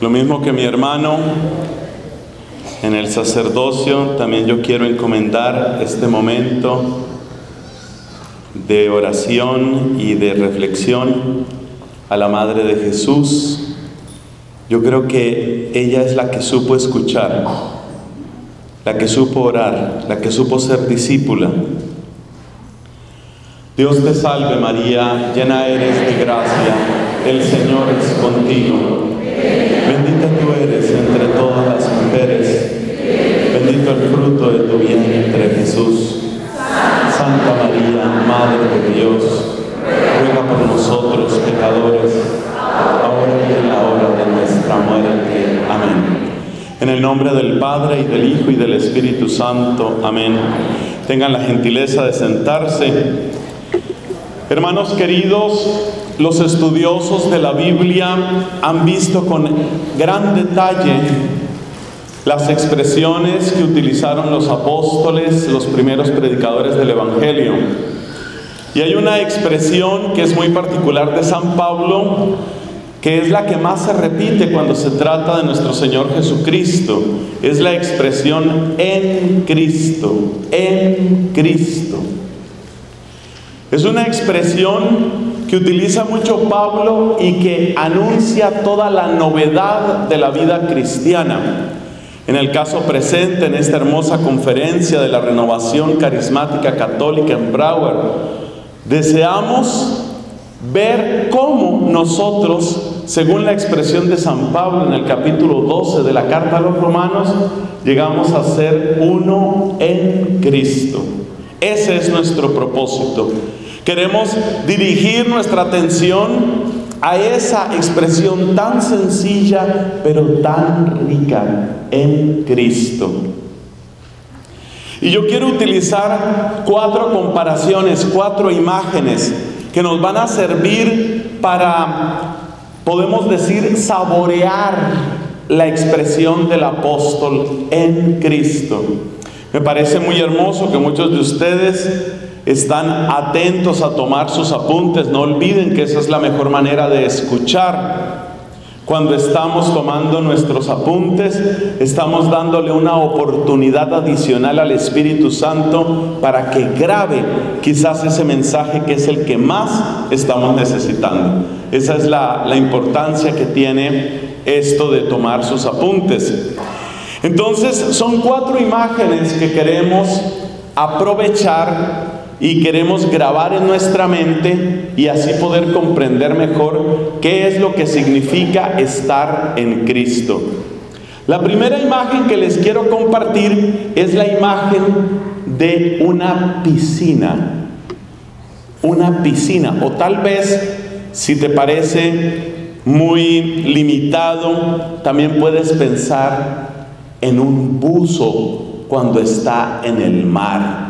Lo mismo que mi hermano en el sacerdocio, también yo quiero encomendar este momento de oración y de reflexión a la Madre de Jesús. Yo creo que ella es la que supo escuchar, la que supo orar, la que supo ser discípula. Dios te salve María, llena eres de gracia, el Señor es contigo. Bendita tú eres entre todas las mujeres, bendito el fruto de tu vientre Jesús. Santa María, Madre de Dios, ruega por nosotros pecadores, ahora y en la hora de nuestra muerte. Amén. En el nombre del Padre y del Hijo y del Espíritu Santo. Amén. Tengan la gentileza de sentarse. Hermanos queridos, los estudiosos de la Biblia han visto con gran detalle las expresiones que utilizaron los apóstoles, los primeros predicadores del Evangelio. Y hay una expresión que es muy particular de San Pablo, que es la que más se repite cuando se trata de nuestro Señor Jesucristo. Es la expresión en Cristo, en Cristo. Es una expresión que utiliza mucho Pablo y que anuncia toda la novedad de la vida cristiana. En el caso presente, en esta hermosa conferencia de la renovación carismática católica en Broward, deseamos ver cómo nosotros, según la expresión de San Pablo en el capítulo 12 de la carta a los romanos, llegamos a ser uno en Cristo. Ese es nuestro propósito. Queremos dirigir nuestra atención a esa expresión tan sencilla pero tan rica en Cristo. Y yo quiero utilizar cuatro comparaciones, cuatro imágenes que nos van a servir para, podemos decir, saborear la expresión del apóstol en Cristo. Me parece muy hermoso que muchos de ustedes están atentos a tomar sus apuntes. No olviden que esa es la mejor manera de escuchar. Cuando estamos tomando nuestros apuntes, estamos dándole una oportunidad adicional al Espíritu Santo para que grabe quizás ese mensaje que es el que más estamos necesitando. Esa es la, la importancia que tiene esto de tomar sus apuntes. Entonces, son cuatro imágenes que queremos aprovechar y queremos grabar en nuestra mente y así poder comprender mejor qué es lo que significa estar en Cristo. La primera imagen que les quiero compartir es la imagen de una piscina. Una piscina. O tal vez, si te parece muy limitado, también puedes pensar en un buzo cuando está en el mar.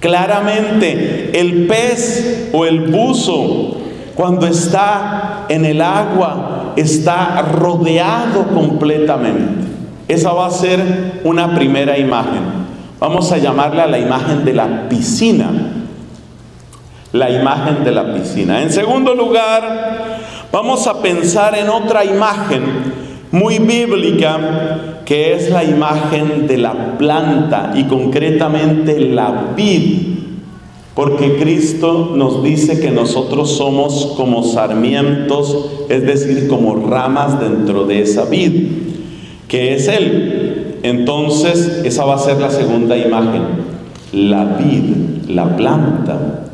Claramente, el pez o el buzo, cuando está en el agua, está rodeado completamente. Esa va a ser una primera imagen. Vamos a llamarla la imagen de la piscina. La imagen de la piscina. En segundo lugar, vamos a pensar en otra imagen muy bíblica que es la imagen de la planta y concretamente la vid. Porque Cristo nos dice que nosotros somos como sarmientos, es decir, como ramas dentro de esa vid, que es Él. Entonces, esa va a ser la segunda imagen, la vid, la planta.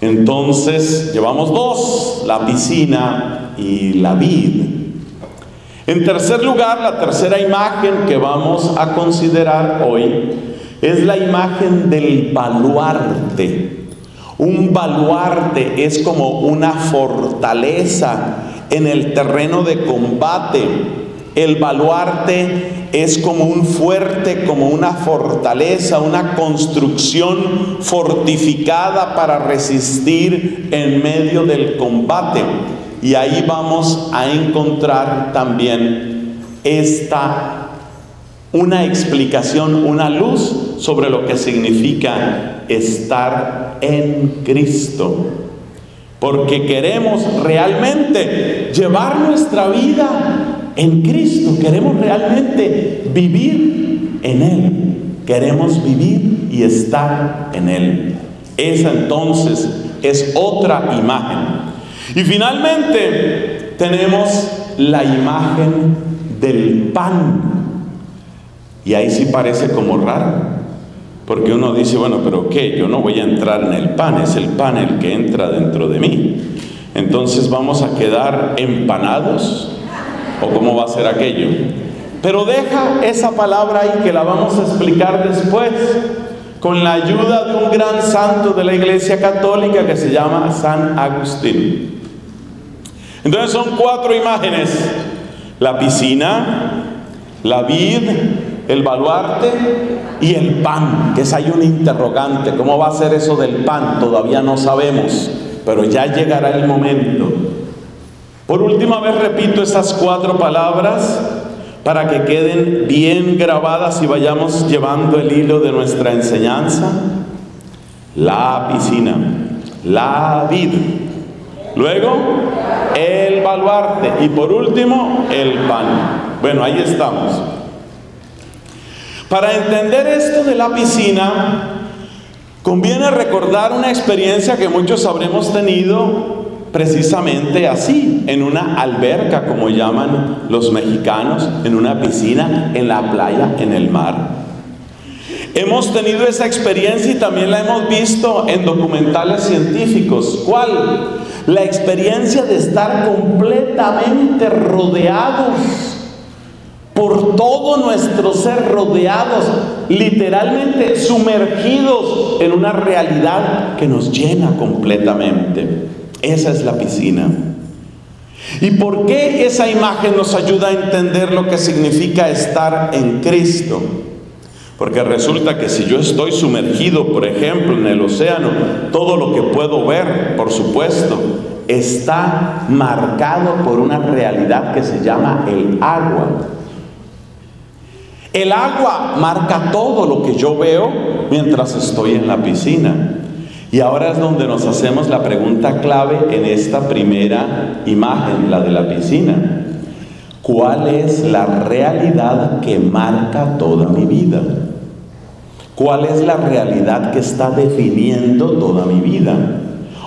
Entonces, llevamos dos, la piscina y la vid. En tercer lugar, la tercera imagen que vamos a considerar hoy es la imagen del baluarte. Un baluarte es como una fortaleza en el terreno de combate. El baluarte es como un fuerte, como una fortaleza, una construcción fortificada para resistir en medio del combate. Y ahí vamos a encontrar también esta, una explicación, una luz sobre lo que significa estar en Cristo. Porque queremos realmente llevar nuestra vida en Cristo, queremos realmente vivir en Él, queremos vivir y estar en Él. Esa entonces es otra imagen. Y finalmente tenemos la imagen del pan. Y ahí sí parece como raro, porque uno dice, bueno, pero ¿qué? Yo no voy a entrar en el pan, es el pan el que entra dentro de mí. Entonces vamos a quedar empanados o cómo va a ser aquello. Pero deja esa palabra ahí que la vamos a explicar después con la ayuda de un gran santo de la Iglesia Católica que se llama San Agustín. Entonces son cuatro imágenes. La piscina, la vid, el baluarte y el pan, que es ahí un interrogante. ¿Cómo va a ser eso del pan? Todavía no sabemos, pero ya llegará el momento. Por última vez repito esas cuatro palabras para que queden bien grabadas y vayamos llevando el hilo de nuestra enseñanza. La piscina, la vid, luego el baluarte y por último el pan. Bueno, ahí estamos. Para entender esto de la piscina, conviene recordar una experiencia que muchos habremos tenido precisamente así, en una alberca, como llaman los mexicanos, en una piscina, en la playa, en el mar. Hemos tenido esa experiencia y también la hemos visto en documentales científicos. ¿Cuál? La experiencia de estar completamente rodeados por todo nuestro ser, rodeados, literalmente sumergidos en una realidad que nos llena completamente. Esa es la piscina. ¿Y por qué esa imagen nos ayuda a entender lo que significa estar en Cristo? Porque resulta que si yo estoy sumergido, por ejemplo, en el océano, todo lo que puedo ver, por supuesto, está marcado por una realidad que se llama el agua. El agua marca todo lo que yo veo mientras estoy en la piscina. Y ahora es donde nos hacemos la pregunta clave en esta primera imagen, la de la piscina. ¿Cuál es la realidad que marca toda mi vida? ¿Cuál es la realidad que está definiendo toda mi vida?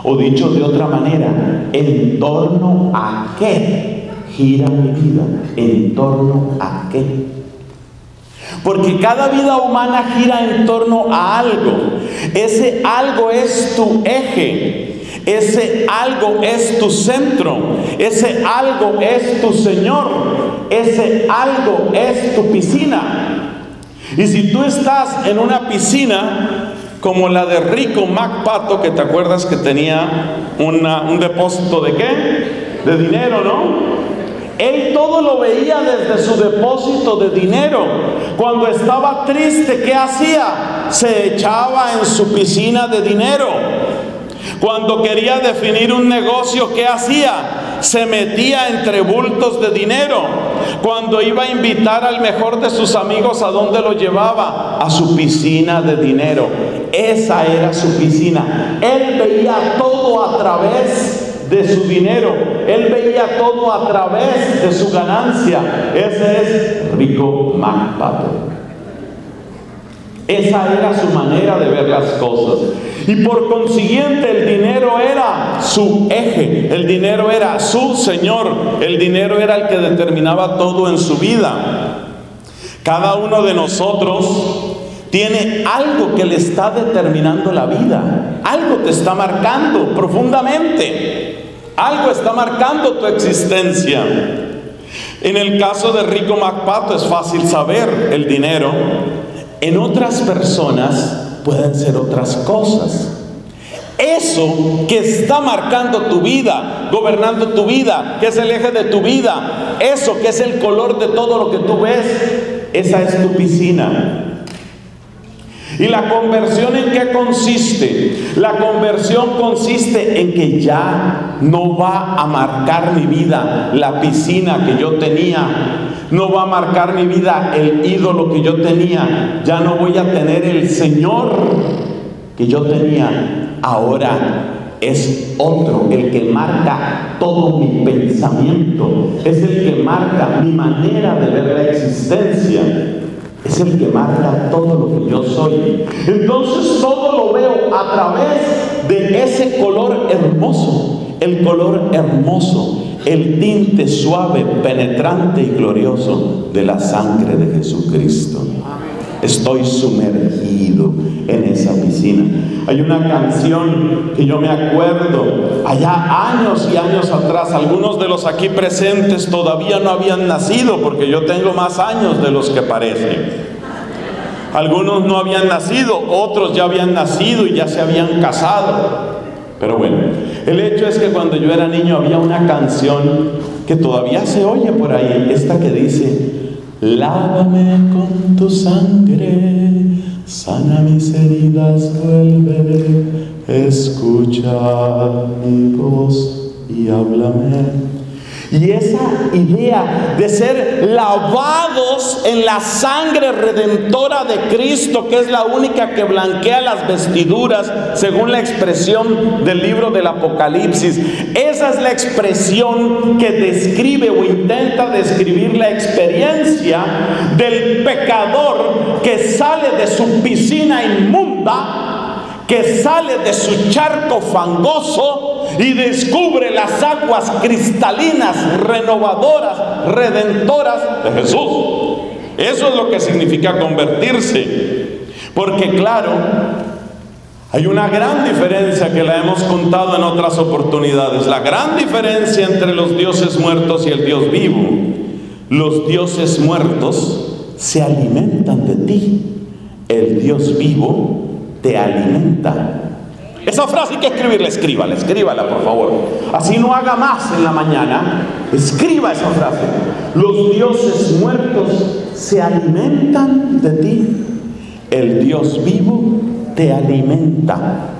O dicho de otra manera, ¿en torno a qué gira mi vida? ¿En torno a qué? Porque cada vida humana gira en torno a algo. Ese algo es tu eje. Ese algo es tu centro. Ese algo es tu Señor. Ese algo es tu piscina. Y si tú estás en una piscina como la de Rico MacPato, que te acuerdas que tenía un depósito de qué? De dinero, ¿no? Él todo lo veía desde su depósito de dinero. Cuando estaba triste, ¿qué hacía? Se echaba en su piscina de dinero. Cuando quería definir un negocio, ¿qué hacía? Se metía entre bultos de dinero. Cuando iba a invitar al mejor de sus amigos, ¿a dónde lo llevaba? A su piscina de dinero. Esa era su piscina. Él veía todo a través de su dinero. Él veía todo a través de su ganancia. Ese es rico MacPato. Esa era su manera de ver las cosas. Y por consiguiente el dinero era su eje, el dinero era su Señor, el dinero era el que determinaba todo en su vida. Cada uno de nosotros tiene algo que le está determinando la vida, algo te está marcando profundamente. Algo está marcando tu existencia. En el caso de Rico MacPato es fácil saber el dinero. En otras personas pueden ser otras cosas. Eso que está marcando tu vida, gobernando tu vida, que es el eje de tu vida, eso que es el color de todo lo que tú ves, esa es tu piscina. ¿Y la conversión en qué consiste? La conversión consiste en que ya no va a marcar mi vida la piscina que yo tenía, no va a marcar mi vida el ídolo que yo tenía, ya no voy a tener el Señor que yo tenía. Ahora es otro, el que marca todo mi pensamiento, es el que marca mi manera de ver la existencia, es el que marca todo lo que yo soy. Entonces todo lo veo a través de ese color hermoso, el color hermoso, el tinte suave, penetrante y glorioso de la sangre de Jesucristo. Estoy sumergido en esa piscina. Hay una canción que yo me acuerdo allá años y años atrás. Algunos de los aquí presentes todavía no habían nacido porque yo tengo más años de los que parecen. Algunos no habían nacido, otros ya habían nacido y ya se habían casado. Pero bueno, el hecho es que cuando yo era niño había una canción que todavía se oye por ahí, esta que dice, Lávame con tu sangre, sana mis heridas, vuelve, escucha mi voz y háblame. Y esa idea de ser lavados en la sangre redentora de Cristo, que es la única que blanquea las vestiduras, según la expresión del libro del Apocalipsis, esa es la expresión que describe o intenta describir la experiencia del pecador que sale de su piscina inmunda que sale de su charco fangoso y descubre las aguas cristalinas, renovadoras, redentoras de Jesús. Eso es lo que significa convertirse. Porque claro, hay una gran diferencia que la hemos contado en otras oportunidades. La gran diferencia entre los dioses muertos y el Dios vivo. Los dioses muertos se alimentan de ti. El Dios vivo te alimenta. Esa frase hay que escribirla, escríbala, escríbala por favor. Así no haga más en la mañana, escriba esa frase. Los dioses muertos se alimentan de ti. El Dios vivo te alimenta.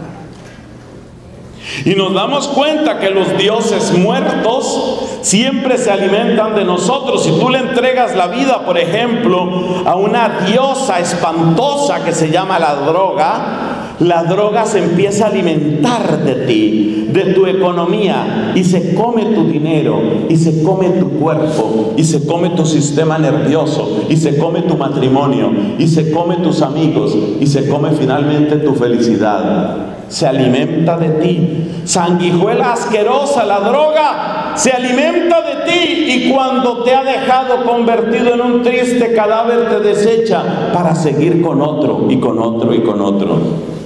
Y nos damos cuenta que los dioses muertos siempre se alimentan de nosotros. Si tú le entregas la vida, por ejemplo, a una diosa espantosa que se llama la droga, la droga se empieza a alimentar de ti, de tu economía, y se come tu dinero, y se come tu cuerpo, y se come tu sistema nervioso, y se come tu matrimonio, y se come tus amigos, y se come finalmente tu felicidad. Se alimenta de ti. Sanguijuela asquerosa, la droga, se alimenta de ti y cuando te ha dejado convertido en un triste cadáver te desecha para seguir con otro y con otro y con otro.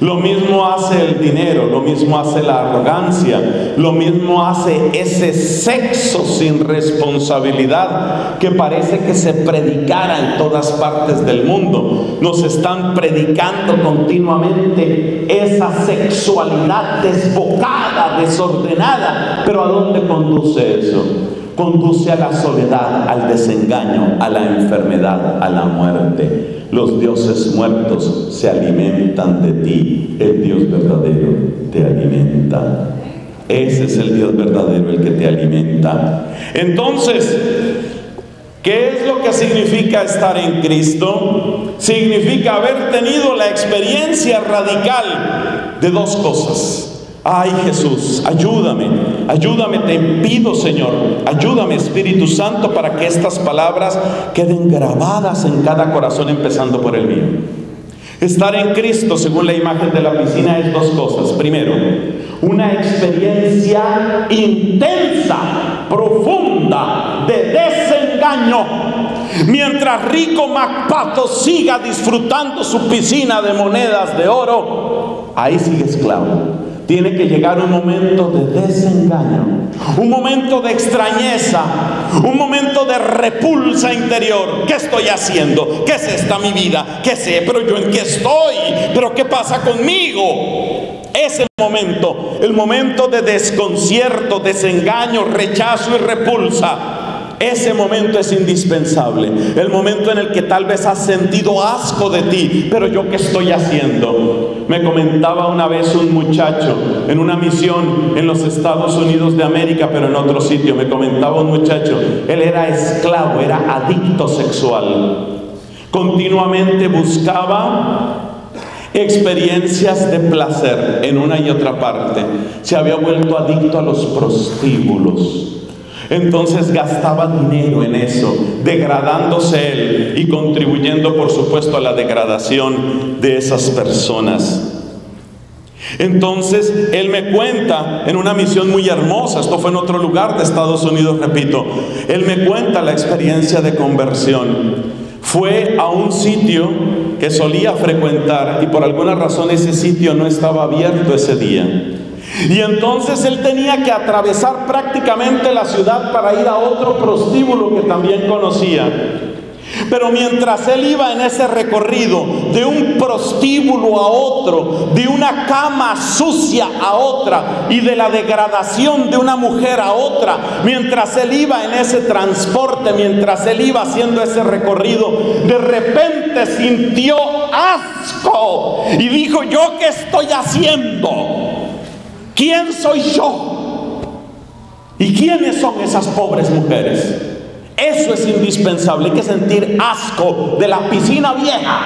Lo mismo hace el dinero, lo mismo hace la arrogancia, lo mismo hace ese sexo sin responsabilidad que parece que se predicara en todas partes del mundo. Nos están predicando continuamente esa sexualidad desbocada, desordenada. Pero ¿a dónde conduce eso? Conduce a la soledad, al desengaño, a la enfermedad, a la muerte. Los dioses muertos se alimentan de ti. El Dios verdadero te alimenta. Ese es el Dios verdadero el que te alimenta. Entonces, ¿qué es lo que significa estar en Cristo? Significa haber tenido la experiencia radical de dos cosas. Ay Jesús, ayúdame, ayúdame, te pido Señor, ayúdame Espíritu Santo para que estas palabras queden grabadas en cada corazón empezando por el mío. Estar en Cristo, según la imagen de la piscina, es dos cosas. Primero, una experiencia intensa, profunda, de desengaño. Mientras Rico Macpato siga disfrutando su piscina de monedas de oro, ahí sigue esclavo tiene que llegar un momento de desengaño, un momento de extrañeza, un momento de repulsa interior. ¿Qué estoy haciendo? ¿Qué es esta mi vida? ¿Qué sé? Pero yo en qué estoy? ¿Pero qué pasa conmigo? Ese momento, el momento de desconcierto, desengaño, rechazo y repulsa ese momento es indispensable. El momento en el que tal vez has sentido asco de ti, pero yo qué estoy haciendo. Me comentaba una vez un muchacho en una misión en los Estados Unidos de América, pero en otro sitio. Me comentaba un muchacho, él era esclavo, era adicto sexual. Continuamente buscaba experiencias de placer en una y otra parte. Se había vuelto adicto a los prostíbulos. Entonces gastaba dinero en eso, degradándose él y contribuyendo por supuesto a la degradación de esas personas. Entonces él me cuenta en una misión muy hermosa, esto fue en otro lugar de Estados Unidos, repito, él me cuenta la experiencia de conversión. Fue a un sitio que solía frecuentar y por alguna razón ese sitio no estaba abierto ese día. Y entonces él tenía que atravesar prácticamente la ciudad para ir a otro prostíbulo que también conocía. Pero mientras él iba en ese recorrido de un prostíbulo a otro, de una cama sucia a otra y de la degradación de una mujer a otra, mientras él iba en ese transporte, mientras él iba haciendo ese recorrido, de repente sintió asco y dijo, ¿yo qué estoy haciendo? ¿Quién soy yo? ¿Y quiénes son esas pobres mujeres? Eso es indispensable. Hay que sentir asco de la piscina vieja.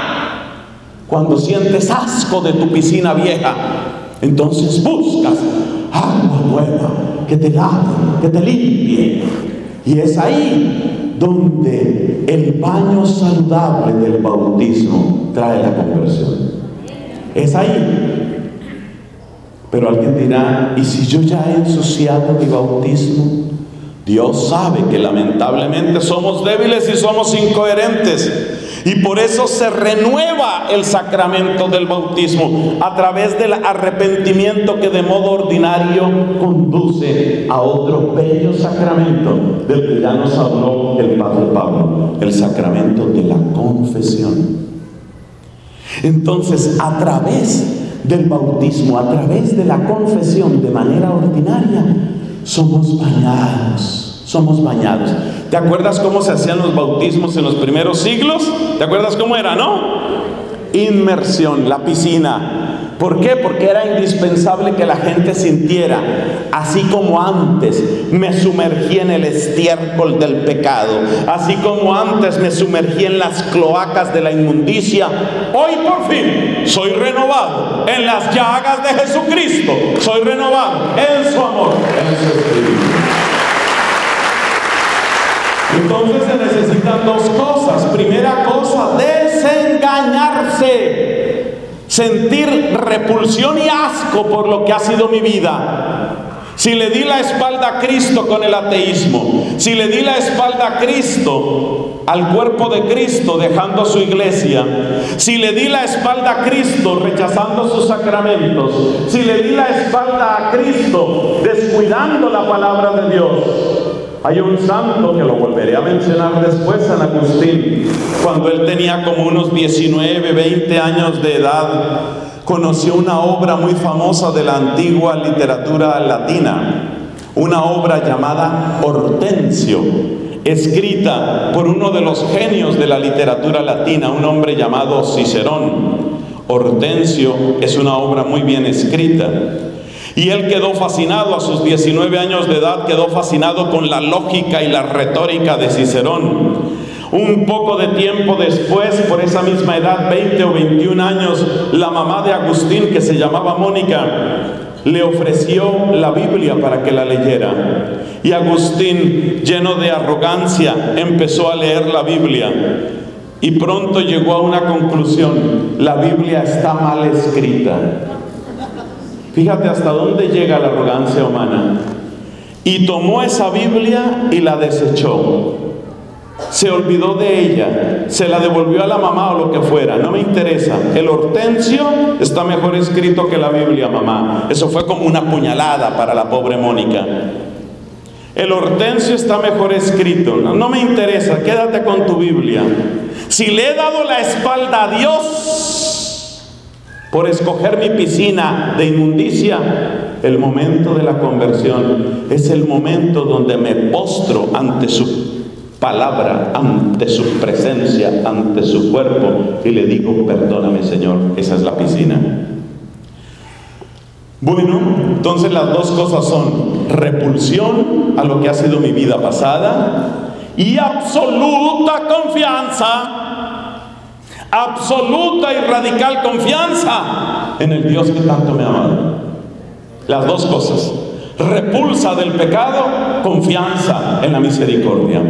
Cuando sientes asco de tu piscina vieja, entonces buscas agua nueva que te lave, que te limpie. Y es ahí donde el baño saludable del bautismo trae la conversión. Es ahí. Pero alguien dirá, ¿y si yo ya he ensuciado mi bautismo? Dios sabe que lamentablemente somos débiles y somos incoherentes. Y por eso se renueva el sacramento del bautismo a través del arrepentimiento que de modo ordinario conduce a otro bello sacramento del que ya nos habló el Padre Pablo, el sacramento de la confesión. Entonces, a través del bautismo, a través de la confesión de manera ordinaria, somos bañados, somos bañados. ¿Te acuerdas cómo se hacían los bautismos en los primeros siglos? ¿Te acuerdas cómo era, no? Inmersión, la piscina. ¿Por qué? Porque era indispensable que la gente sintiera, así como antes me sumergí en el estiércol del pecado, así como antes me sumergí en las cloacas de la inmundicia, hoy por fin soy renovado en las llagas de Jesucristo, soy renovado en su amor, en su espíritu. Entonces se necesitan dos cosas. Primera cosa, desengañarse sentir repulsión y asco por lo que ha sido mi vida. Si le di la espalda a Cristo con el ateísmo, si le di la espalda a Cristo, al cuerpo de Cristo, dejando su iglesia, si le di la espalda a Cristo, rechazando sus sacramentos, si le di la espalda a Cristo, descuidando la palabra de Dios, hay un santo que lo volveré a mencionar después, San Agustín, cuando él tenía como unos 19, 20 años de edad, conoció una obra muy famosa de la antigua literatura latina, una obra llamada Hortensio, escrita por uno de los genios de la literatura latina, un hombre llamado Cicerón. Hortensio es una obra muy bien escrita. Y él quedó fascinado a sus 19 años de edad, quedó fascinado con la lógica y la retórica de Cicerón. Un poco de tiempo después, por esa misma edad, 20 o 21 años, la mamá de Agustín, que se llamaba Mónica, le ofreció la Biblia para que la leyera. Y Agustín, lleno de arrogancia, empezó a leer la Biblia. Y pronto llegó a una conclusión, la Biblia está mal escrita. Fíjate hasta dónde llega la arrogancia humana. Y tomó esa Biblia y la desechó. Se olvidó de ella, se la devolvió a la mamá o lo que fuera, no me interesa. El hortensio está mejor escrito que la Biblia, mamá. Eso fue como una puñalada para la pobre Mónica. El hortensio está mejor escrito, no, no me interesa, quédate con tu Biblia. Si le he dado la espalda a Dios, por escoger mi piscina de inmundicia, el momento de la conversión es el momento donde me postro ante su palabra, ante su presencia, ante su cuerpo y le digo, perdóname Señor, esa es la piscina. Bueno, entonces las dos cosas son repulsión a lo que ha sido mi vida pasada y absoluta confianza absoluta y radical confianza en el Dios que tanto me amado. Las dos cosas. Repulsa del pecado, confianza en la misericordia.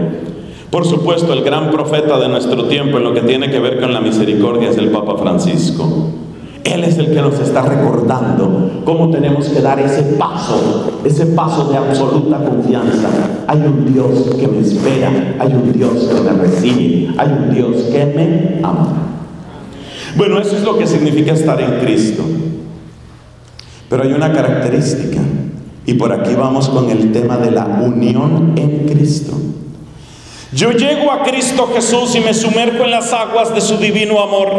Por supuesto, el gran profeta de nuestro tiempo en lo que tiene que ver con la misericordia es el Papa Francisco. Él es el que nos está recordando cómo tenemos que dar ese paso, ese paso de absoluta confianza. Hay un Dios que me espera, hay un Dios que me recibe, hay un Dios que me ama. Bueno, eso es lo que significa estar en Cristo. Pero hay una característica, y por aquí vamos con el tema de la unión en Cristo. Yo llego a Cristo Jesús y me sumerjo en las aguas de su divino amor.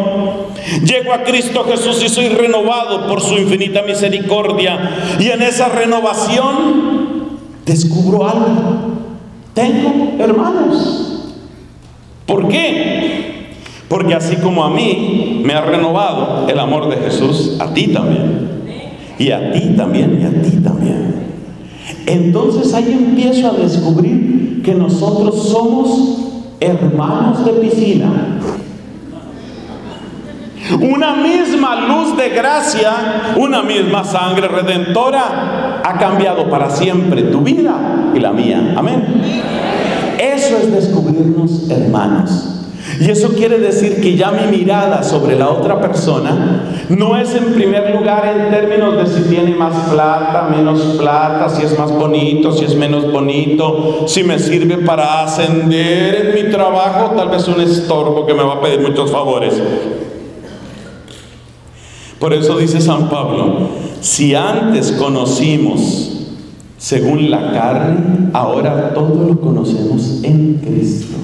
Llego a Cristo Jesús y soy renovado por su infinita misericordia. Y en esa renovación descubro algo. Tengo hermanos. ¿Por qué? Porque así como a mí me ha renovado el amor de Jesús, a ti también. Y a ti también, y a ti también. Entonces ahí empiezo a descubrir que nosotros somos hermanos de piscina. Una misma luz de gracia, una misma sangre redentora ha cambiado para siempre tu vida y la mía. Amén. Eso es descubrirnos hermanos. Y eso quiere decir que ya mi mirada sobre la otra persona no es en primer lugar en términos de si tiene más plata, menos plata, si es más bonito, si es menos bonito, si me sirve para ascender en mi trabajo, tal vez un estorbo que me va a pedir muchos favores. Por eso dice San Pablo, si antes conocimos según la carne, ahora todo lo conocemos en Cristo.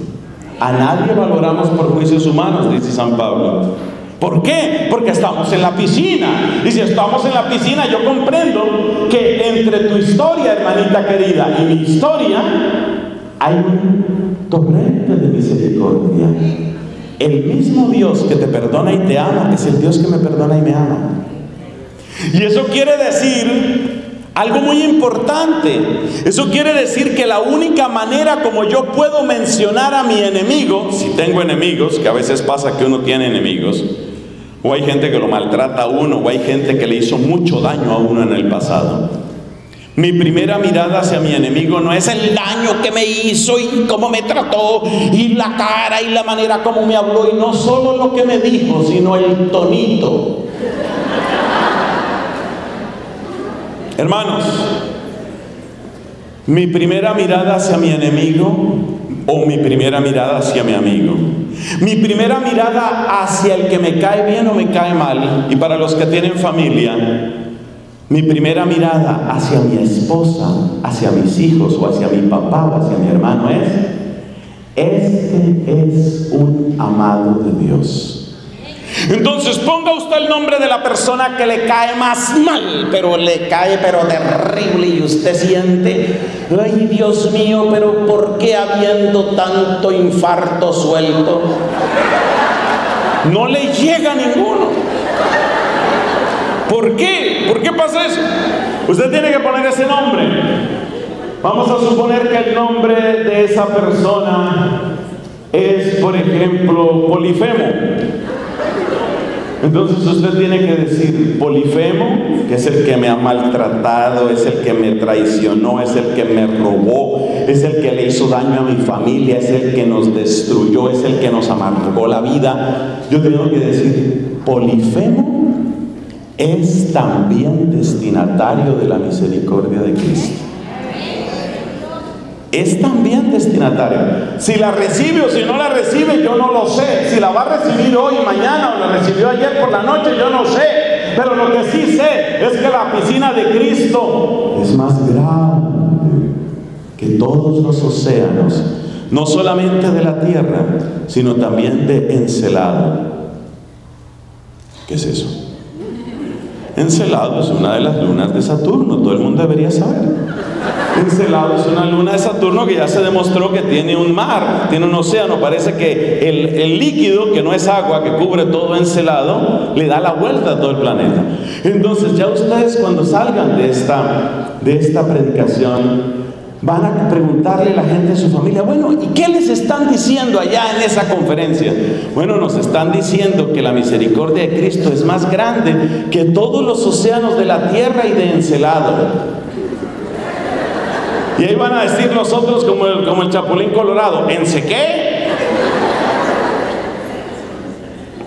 A nadie valoramos por juicios humanos, dice San Pablo. ¿Por qué? Porque estamos en la piscina. Y si estamos en la piscina, yo comprendo que entre tu historia, hermanita querida, y mi historia, hay un torrente de misericordia. El mismo Dios que te perdona y te ama es el Dios que me perdona y me ama. Y eso quiere decir algo muy importante. Eso quiere decir que la única manera como yo puedo mencionar a mi enemigo, si tengo enemigos, que a veces pasa que uno tiene enemigos, o hay gente que lo maltrata a uno, o hay gente que le hizo mucho daño a uno en el pasado. Mi primera mirada hacia mi enemigo no es el daño que me hizo y cómo me trató y la cara y la manera como me habló y no solo lo que me dijo, sino el tonito Hermanos, mi primera mirada hacia mi enemigo o mi primera mirada hacia mi amigo. Mi primera mirada hacia el que me cae bien o me cae mal. Y para los que tienen familia, mi primera mirada hacia mi esposa, hacia mis hijos o hacia mi papá o hacia mi hermano es, este es un amado de Dios. Entonces ponga usted el nombre de la persona que le cae más mal, pero le cae pero terrible y usted siente, ay Dios mío, pero ¿por qué habiendo tanto infarto suelto? No le llega a ninguno. ¿Por qué? ¿Por qué pasa eso? Usted tiene que poner ese nombre. Vamos a suponer que el nombre de esa persona es, por ejemplo, Polifemo. Entonces usted tiene que decir Polifemo, que es el que me ha maltratado, es el que me traicionó, es el que me robó, es el que le hizo daño a mi familia, es el que nos destruyó, es el que nos amargó la vida. Yo tengo que decir, Polifemo es también destinatario de la misericordia de Cristo es también destinatario. Si la recibe o si no la recibe, yo no lo sé. Si la va a recibir hoy, mañana o la recibió ayer por la noche, yo no sé. Pero lo que sí sé es que la piscina de Cristo es más grande que todos los océanos, no solamente de la tierra, sino también de Encelado. ¿Qué es eso? Encelado es una de las lunas de Saturno, todo el mundo debería saber. Encelado es una luna de Saturno que ya se demostró que tiene un mar, tiene un océano. Parece que el, líquido, que no es agua, que cubre todo Encelado, le da la vuelta a todo el planeta. Entonces ya ustedes cuando salgan de esta, de esta predicación, van a preguntarle a la gente de su familia, bueno, ¿y qué les están diciendo allá en esa conferencia? Bueno, nos están diciendo que la misericordia de Cristo es más grande que todos los océanos de la tierra y de Encelado. Y ahí van a decir nosotros como el, Chapulín Colorado, ¿en qué?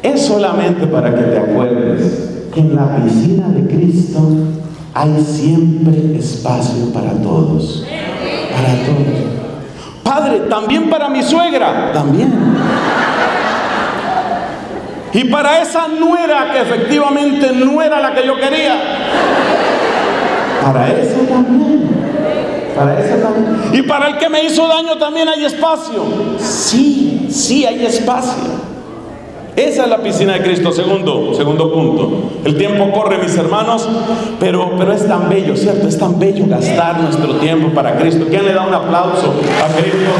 Es solamente para que te acuerdes que en la piscina de Cristo hay siempre espacio para todos. Para todos. Padre, también para mi suegra, también. Y para esa nuera que efectivamente no era la que yo quería. Para eso también. Para eso también. Y para el que me hizo daño también hay espacio. Sí, sí hay espacio. Esa es la piscina de Cristo. Segundo, segundo punto. El tiempo corre, mis hermanos, pero, pero es tan bello, ¿cierto? Es tan bello gastar nuestro tiempo para Cristo. ¿Quién le da un aplauso a Cristo?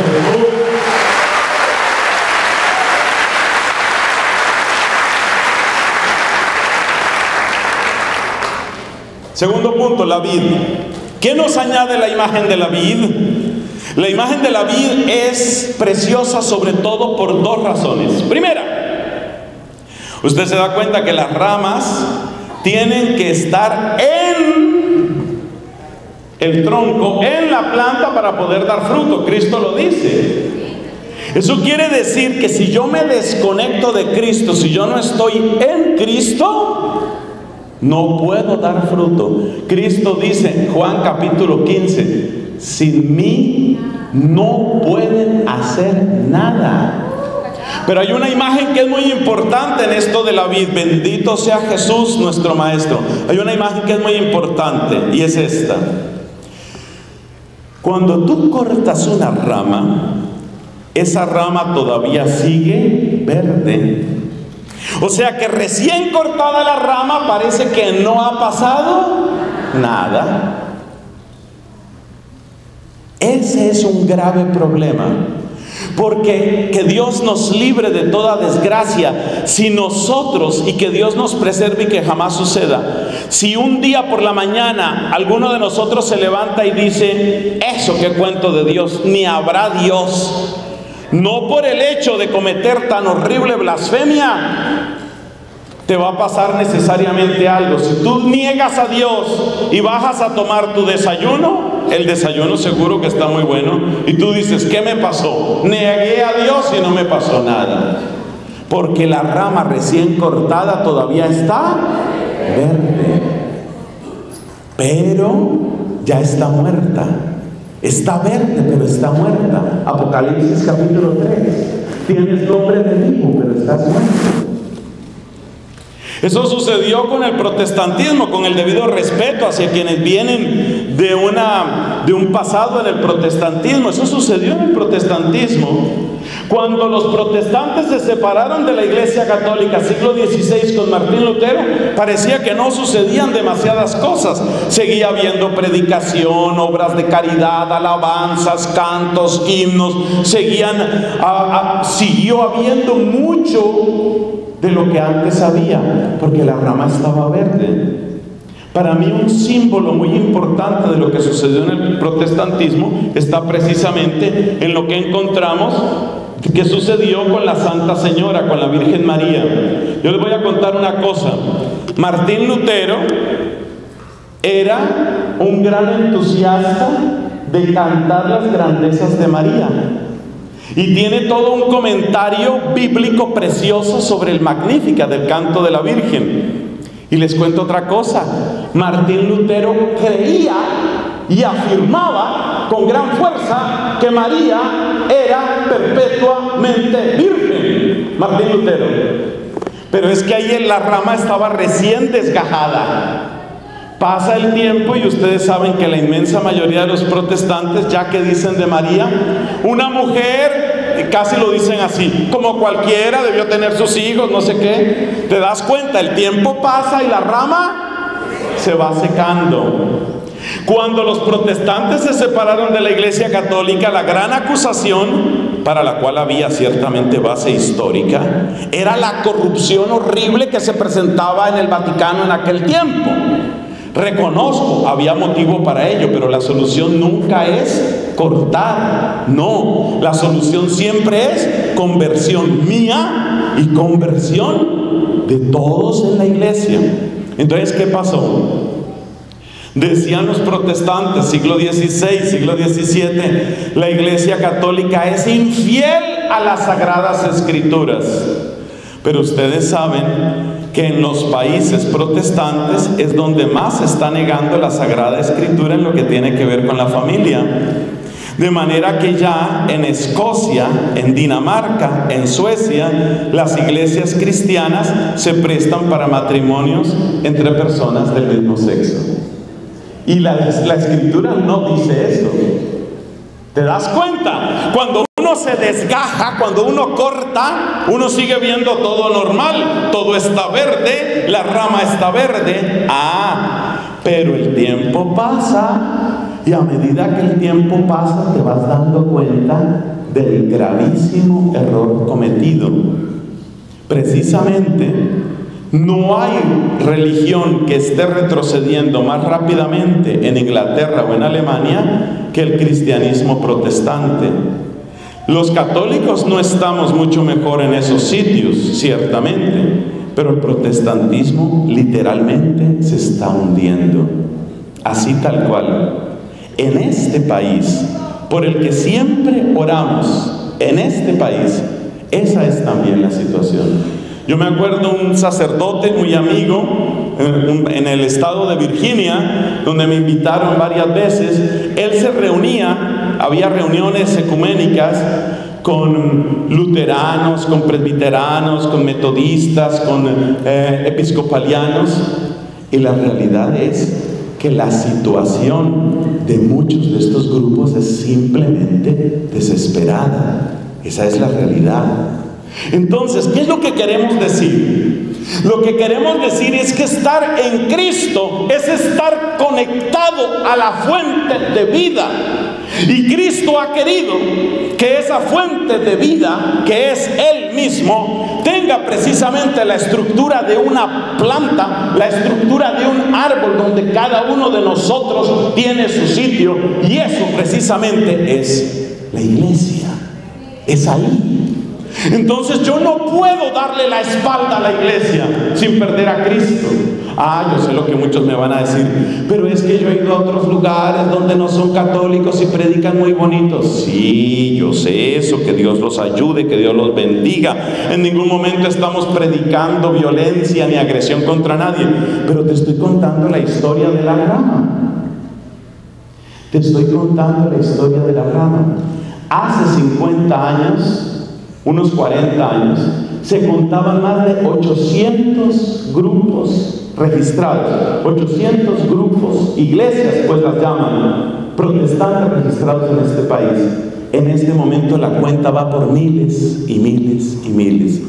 Segundo punto, la vid. ¿Qué nos añade la imagen de la vid? La imagen de la vid es preciosa sobre todo por dos razones. Primera, usted se da cuenta que las ramas tienen que estar en el tronco, en la planta para poder dar fruto. Cristo lo dice. Eso quiere decir que si yo me desconecto de Cristo, si yo no estoy en Cristo, no puedo dar fruto. Cristo dice, Juan capítulo 15, sin mí no pueden hacer nada. Pero hay una imagen que es muy importante en esto de la vid. Bendito sea Jesús nuestro Maestro. Hay una imagen que es muy importante y es esta. Cuando tú cortas una rama, esa rama todavía sigue verde. O sea que recién cortada la rama parece que no ha pasado nada. Ese es un grave problema. Porque que Dios nos libre de toda desgracia, si nosotros y que Dios nos preserve y que jamás suceda, si un día por la mañana alguno de nosotros se levanta y dice, eso que cuento de Dios, ni habrá Dios, no por el hecho de cometer tan horrible blasfemia, te va a pasar necesariamente algo. Si tú niegas a Dios y bajas a tomar tu desayuno, el desayuno seguro que está muy bueno, y tú dices, ¿qué me pasó? Negué a Dios y no me pasó nada. Porque la rama recién cortada todavía está verde. Pero ya está muerta. Está verde, pero está muerta. Apocalipsis capítulo 3. Tienes nombre de vivo, pero estás muerto. Eso sucedió con el protestantismo, con el debido respeto hacia quienes vienen de, una, de un pasado en el protestantismo. Eso sucedió en el protestantismo. Cuando los protestantes se separaron de la Iglesia Católica, siglo XVI, con Martín Lutero, parecía que no sucedían demasiadas cosas. Seguía habiendo predicación, obras de caridad, alabanzas, cantos, himnos. Seguían, siguió habiendo mucho de lo que antes había, porque la rama estaba verde. Para mí un símbolo muy importante de lo que sucedió en el protestantismo está precisamente en lo que encontramos que sucedió con la Santa Señora, con la Virgen María. Yo les voy a contar una cosa. Martín Lutero era un gran entusiasta de cantar las grandezas de María. Y tiene todo un comentario bíblico precioso sobre el Magnífica del canto de la Virgen. Y les cuento otra cosa. Martín Lutero creía y afirmaba con gran fuerza que María era perpetuamente virgen. Martín Lutero. Pero es que ahí en la rama estaba recién desgajada. Pasa el tiempo y ustedes saben que la inmensa mayoría de los protestantes, ya que dicen de María, una mujer, casi lo dicen así, como cualquiera debió tener sus hijos, no sé qué, te das cuenta, el tiempo pasa y la rama se va secando. Cuando los protestantes se separaron de la Iglesia Católica, la gran acusación, para la cual había ciertamente base histórica, era la corrupción horrible que se presentaba en el Vaticano en aquel tiempo. Reconozco, había motivo para ello, pero la solución nunca es cortar. No, la solución siempre es conversión mía y conversión de todos en la iglesia. Entonces, ¿qué pasó? Decían los protestantes, siglo XVI, siglo XVII, la iglesia católica es infiel a las sagradas escrituras. Pero ustedes saben que en los países protestantes es donde más se está negando la Sagrada Escritura en lo que tiene que ver con la familia. De manera que ya en Escocia, en Dinamarca, en Suecia, las iglesias cristianas se prestan para matrimonios entre personas del mismo sexo. Y la, la escritura no dice eso. ¿Te das cuenta? Cuando se desgaja, cuando uno corta, uno sigue viendo todo normal. Todo está verde, la rama está verde. Ah, pero el tiempo pasa y a medida que el tiempo pasa te vas dando cuenta del gravísimo error cometido. Precisamente, no hay religión que esté retrocediendo más rápidamente en Inglaterra o en Alemania que el cristianismo protestante. Los católicos no estamos mucho mejor en esos sitios, ciertamente, pero el protestantismo literalmente se está hundiendo. Así tal cual. En este país, por el que siempre oramos, en este país, esa es también la situación. Yo me acuerdo un sacerdote muy amigo en el estado de Virginia, donde me invitaron varias veces. Él se reunía, había reuniones ecuménicas con luteranos, con presbiteranos, con metodistas, con eh, episcopalianos. Y la realidad es que la situación de muchos de estos grupos es simplemente desesperada. Esa es la realidad. Entonces, ¿qué es lo que queremos decir? Lo que queremos decir es que estar en Cristo es estar conectado a la fuente de vida. Y Cristo ha querido que esa fuente de vida, que es Él mismo, tenga precisamente la estructura de una planta, la estructura de un árbol donde cada uno de nosotros tiene su sitio. Y eso precisamente es la iglesia. Es ahí entonces yo no puedo darle la espalda a la iglesia sin perder a Cristo. Ah, yo sé lo que muchos me van a decir, pero es que yo he ido a otros lugares donde no son católicos y predican muy bonitos. Sí, yo sé eso, que Dios los ayude, que Dios los bendiga. En ningún momento estamos predicando violencia ni agresión contra nadie, pero te estoy contando la historia de la rama. Te estoy contando la historia de la rama. Hace 50 años unos 40 años, se contaban más de 800 grupos registrados, 800 grupos, iglesias pues las llaman, protestantes registrados en este país. En este momento la cuenta va por miles y miles y miles.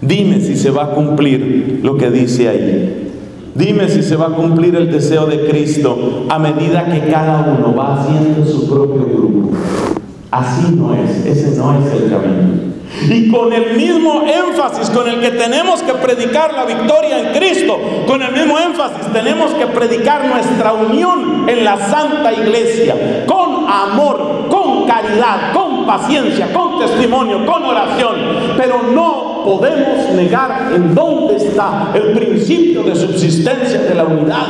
Dime si se va a cumplir lo que dice ahí. Dime si se va a cumplir el deseo de Cristo a medida que cada uno va haciendo su propio grupo. Así no es, ese no es el camino. Y con el mismo énfasis con el que tenemos que predicar la victoria en Cristo, con el mismo énfasis tenemos que predicar nuestra unión en la Santa Iglesia, con amor, con caridad, con paciencia, con testimonio, con oración. Pero no podemos negar en dónde está el principio de subsistencia de la unidad.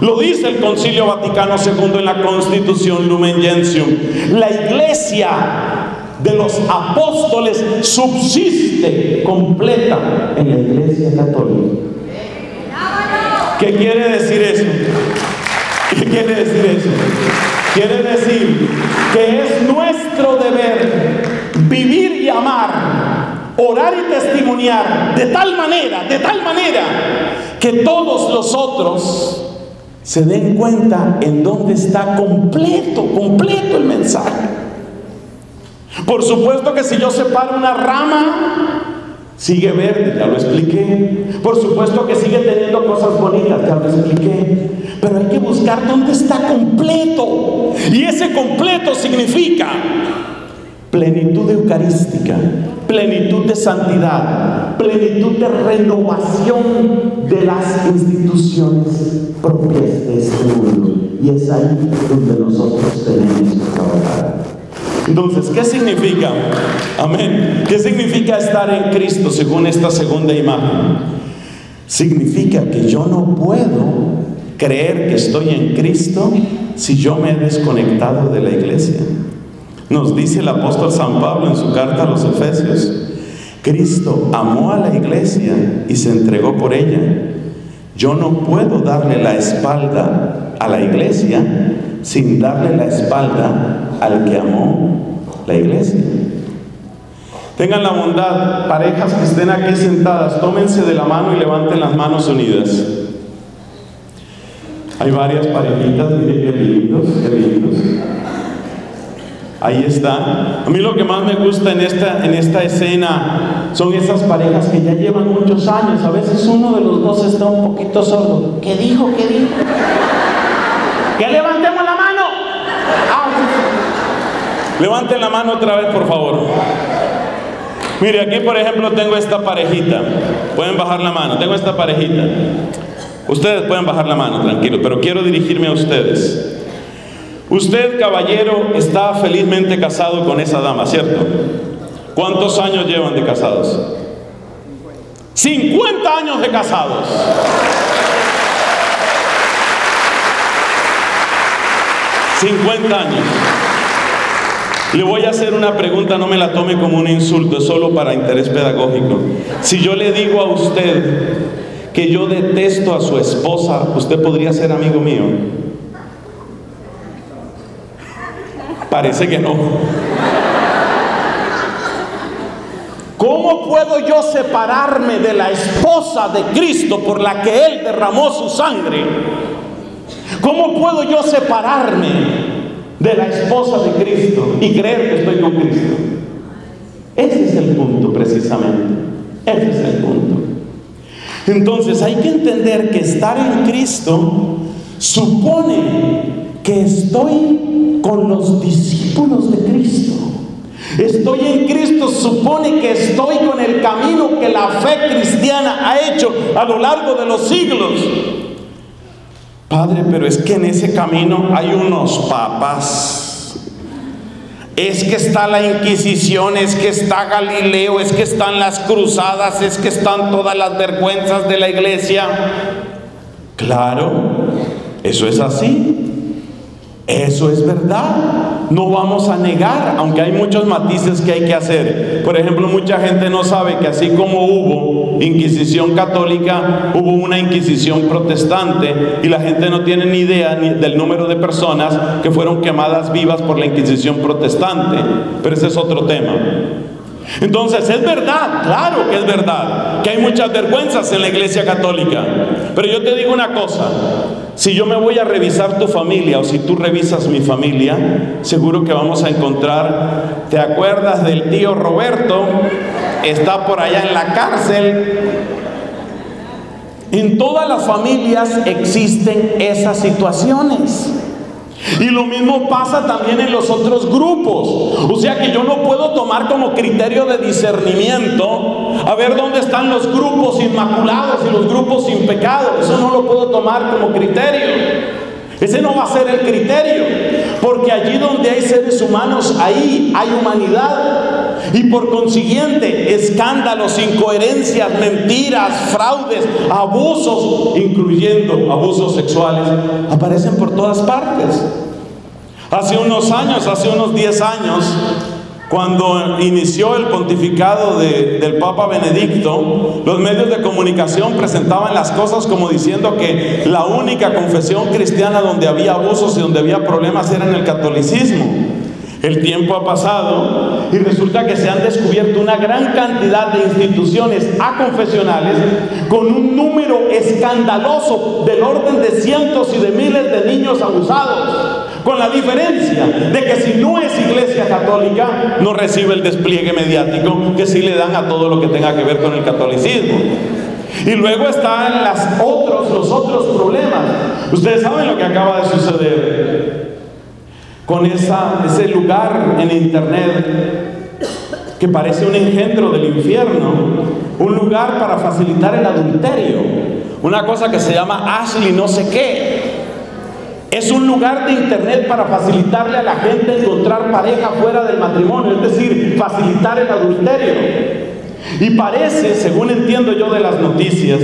Lo dice el Concilio Vaticano II en la Constitución Lumen Gentium. La iglesia de los apóstoles subsiste completa en la iglesia católica. ¿Qué quiere decir eso? ¿Qué quiere decir eso? Quiere decir que es nuestro deber vivir y amar, orar y testimoniar de tal manera, de tal manera, que todos los otros se den cuenta en dónde está completo, completo el mensaje. Por supuesto que si yo separo una rama, sigue verde, ya lo expliqué. Por supuesto que sigue teniendo cosas bonitas, ya lo expliqué. Pero hay que buscar dónde está completo. Y ese completo significa plenitud eucarística, plenitud de santidad, plenitud de renovación de las instituciones propias de este mundo. Y es ahí donde nosotros tenemos que trabajar. Entonces, ¿qué significa? Amén. ¿Qué significa estar en Cristo según esta segunda imagen? Significa que yo no puedo creer que estoy en Cristo si yo me he desconectado de la iglesia. Nos dice el apóstol San Pablo en su carta a los Efesios, Cristo amó a la iglesia y se entregó por ella. Yo no puedo darle la espalda a la iglesia sin darle la espalda al que amó la iglesia. Tengan la bondad, parejas que estén aquí sentadas, tómense de la mano y levanten las manos unidas. Hay varias parejitas, miren qué lindos, qué lindos. Ahí está. A mí lo que más me gusta en esta, en esta escena son esas parejas que ya llevan muchos años. A veces uno de los dos está un poquito sordo. ¿Qué dijo? ¿Qué dijo? Que levantemos la mano. Ah, Levanten la mano otra vez, por favor. Mire, aquí por ejemplo tengo esta parejita. Pueden bajar la mano. Tengo esta parejita. Ustedes pueden bajar la mano, tranquilo, pero quiero dirigirme a ustedes. Usted, caballero, está felizmente casado con esa dama, ¿cierto? ¿Cuántos años llevan de casados? 50 años de casados. ¡50 años! Le voy a hacer una pregunta, no me la tome como un insulto, es solo para interés pedagógico. Si yo le digo a usted que yo detesto a su esposa, ¿usted podría ser amigo mío? Parece que no. ¿Cómo puedo yo separarme de la esposa de Cristo por la que Él derramó su sangre? ¿Cómo puedo yo separarme de la esposa de Cristo y creer que estoy con Cristo. Ese es el punto precisamente. Ese es el punto. Entonces hay que entender que estar en Cristo supone que estoy con los discípulos de Cristo. Estoy en Cristo supone que estoy con el camino que la fe cristiana ha hecho a lo largo de los siglos. Padre, pero es que en ese camino hay unos papas. Es que está la Inquisición, es que está Galileo, es que están las cruzadas, es que están todas las vergüenzas de la iglesia. Claro, eso es así. Eso es verdad. No vamos a negar, aunque hay muchos matices que hay que hacer. Por ejemplo, mucha gente no sabe que así como hubo Inquisición católica, hubo una Inquisición protestante y la gente no tiene ni idea del número de personas que fueron quemadas vivas por la Inquisición protestante. Pero ese es otro tema. Entonces, es verdad, claro que es verdad, que hay muchas vergüenzas en la iglesia católica. Pero yo te digo una cosa, si yo me voy a revisar tu familia o si tú revisas mi familia, seguro que vamos a encontrar, ¿te acuerdas del tío Roberto? Está por allá en la cárcel. En todas las familias existen esas situaciones. Y lo mismo pasa también en los otros grupos. O sea que yo no puedo tomar como criterio de discernimiento a ver dónde están los grupos inmaculados y los grupos sin pecado. Eso no lo puedo tomar como criterio. Ese no va a ser el criterio, porque allí donde hay seres humanos, ahí hay humanidad. Y por consiguiente, escándalos, incoherencias, mentiras, fraudes, abusos, incluyendo abusos sexuales, aparecen por todas partes. Hace unos años, hace unos 10 años, cuando inició el pontificado del Papa Benedicto, los medios de comunicación presentaban las cosas como diciendo que la única confesión cristiana donde había abusos y donde había problemas era en el catolicismo. El tiempo ha pasado y resulta que se han descubierto una gran cantidad de instituciones aconfesionales con un número escandaloso del orden de cientos y de miles de niños abusados. Con la diferencia de que si no es iglesia católica, no recibe el despliegue mediático que sí le dan a todo lo que tenga que ver con el catolicismo. Y luego están otros, los otros problemas. Ustedes saben lo que acaba de suceder con esa, ese lugar en internet que parece un engendro del infierno, un lugar para facilitar el adulterio, una cosa que se llama Ashley no sé qué. Es un lugar de internet para facilitarle a la gente encontrar pareja fuera del matrimonio, es decir, facilitar el adulterio. Y parece, según entiendo yo de las noticias,